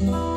Bye.